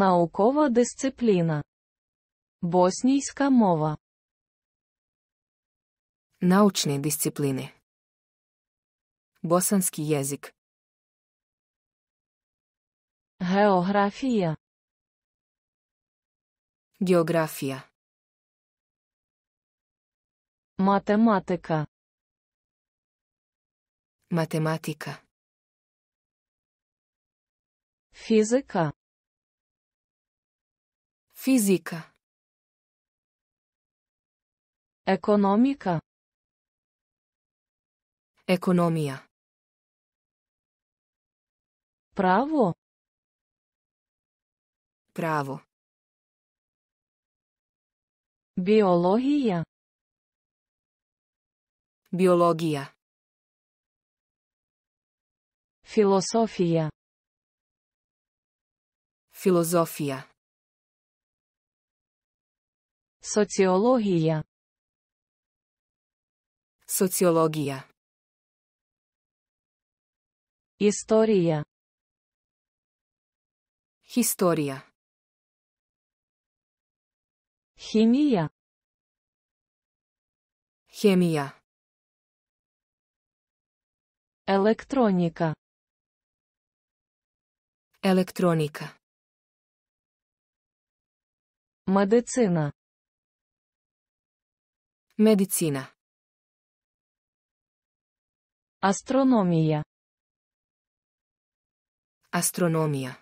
Наукова дисципліна. Боснійська мова. Naučne discipline. Bosanski jezik. Географія. Geografija. Математика. Matematika. Фізика. Física. Econômica. Economia. Pravo. Pravo. biologia, biologia, filosofia, filosofia. Соціологія. Sociologija. Історія. Historija. Хімія. Hemija. Електроніка. Elektronika. Медицина. Medicina. Astronomija. Astronomija.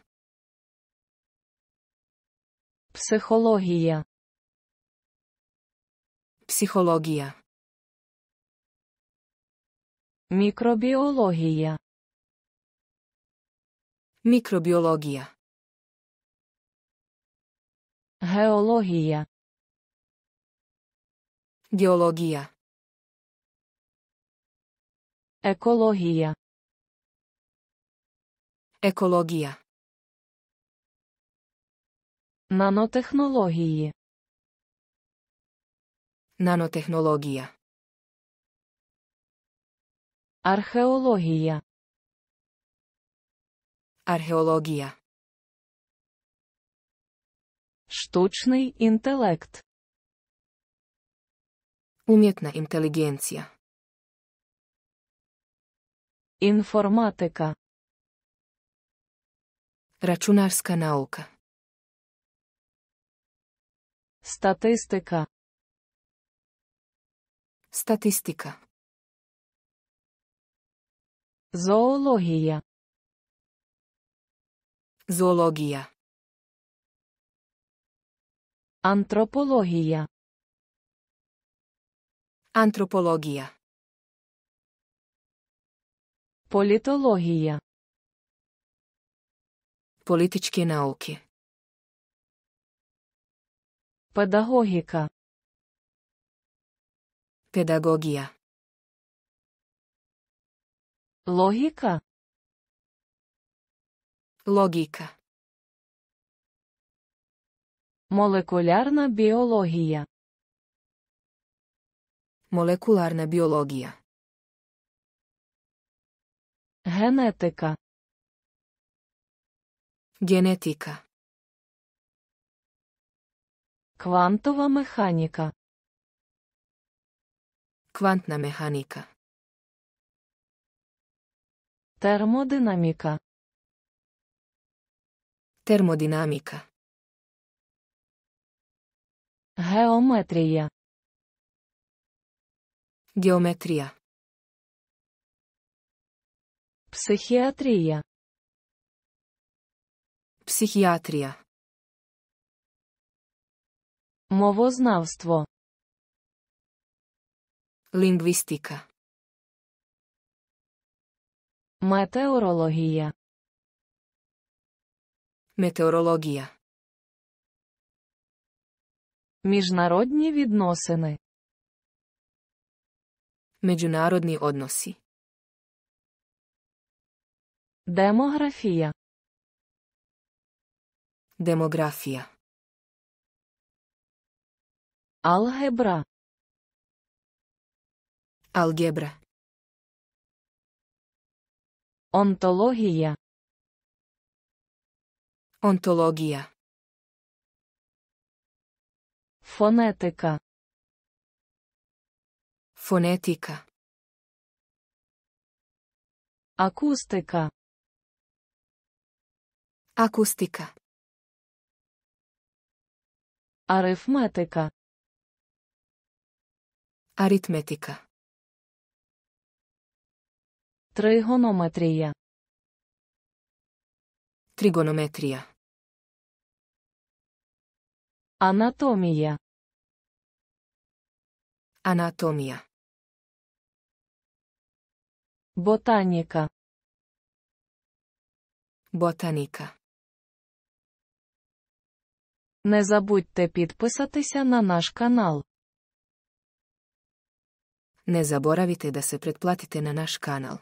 Psihologija. Psihologija. Mikrobiologija. Mikrobiologija. Geologija. Геологія. Geologija. Екологія. Нанотехнології. Nanotehnologija. Археологія. Arheologija. Штучний інтелект. Umietna inteligencja. Informatyka. Računarska nauka. Statystyka. Statystyka. Zoologia. Zoologia. Antropologia. Антропологія. Політологія. Političke nauke. Педагогіка. Pedagogija. Логіка. Logika. Молекулярна біологія. Molekularna biologija. Генетика. Genetika. Квантова механіка. Kvantna mehanika. Термодинаміка. Termodinamika. Геометрія. Geometrija. Психіатрія. Psihijatrija. Мовознавство. Lingvistika. Метеорологія. Meteorologija. Міжнародні відносини. Međunarodni odnosi. Демографія. Демографія. Алгебра. Алгебра. Онтологія. Онтологія. Фонетика. Fonética. Acústica. Acústica. Aritmética. Aritmética. Trigonometría. Trigonometría. Anatomía. Anatomía. Ботаніка. Botanika. Не забудьте підписатися на наш канал. Ne zaboravite da se pretplatite na naš kanal.